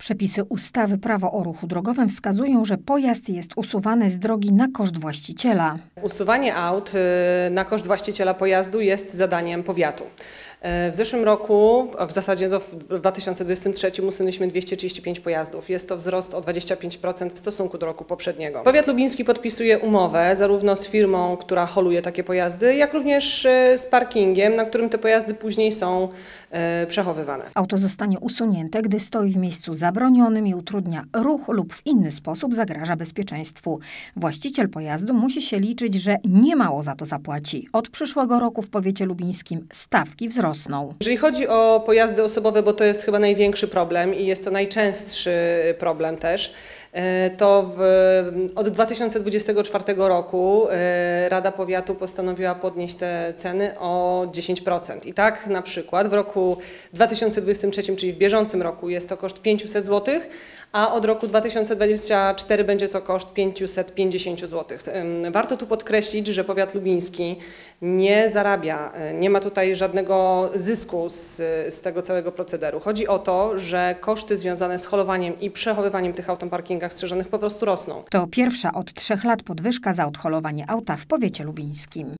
Przepisy ustawy Prawo o ruchu drogowym wskazują, że pojazd jest usuwany z drogi na koszt właściciela. Usuwanie aut y, na koszt właściciela pojazdu jest zadaniem powiatu. Y, W zeszłym roku, w zasadzie w 2023 usunęliśmy 235 pojazdów. Jest to wzrost o 25% w stosunku do roku poprzedniego. Powiat lubiński podpisuje umowę zarówno z firmą, która holuje takie pojazdy, jak również y, z parkingiem, na którym te pojazdy później są przechowywane. Auto zostanie usunięte, gdy stoi w miejscu zabronionym i utrudnia ruch lub w inny sposób zagraża bezpieczeństwu. Właściciel pojazdu musi się liczyć, że niemało za to zapłaci. Od przyszłego roku w powiecie lubińskim stawki wzrosną. Jeżeli chodzi o pojazdy osobowe, bo to jest chyba największy problem i jest to najczęstszy problem też, to w, od 2024 roku e, Rada Powiatu postanowiła podnieść te ceny o 10%. I tak na przykład w roku 2023, czyli w bieżącym roku jest to koszt 500 zł, a od roku 2024 będzie to koszt 550 zł. Warto tu podkreślić, że powiat lubiński nie zarabia, y, nie ma tutaj żadnego zysku z, z tego całego procederu. Chodzi o to, że koszty związane z holowaniem i przechowywaniem tych aut na parkingach strzeżonych po prostu rosną. To pierwsza od trzech lat podwyżka za odholowanie auta w powiecie lubińskim.